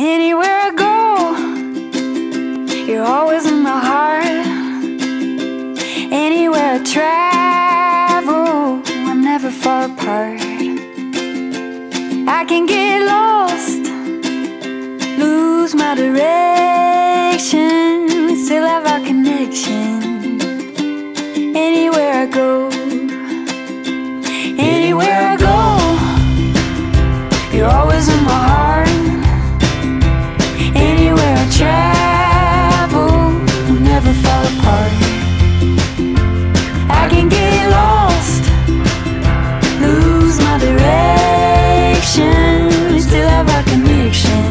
Anywhere I go, you're always in my heart. Anywhere I travel, I never far apart. I can get lost, lose my direction, still have our connection. Anywhere I go, anywhere I go, you're always in my connection.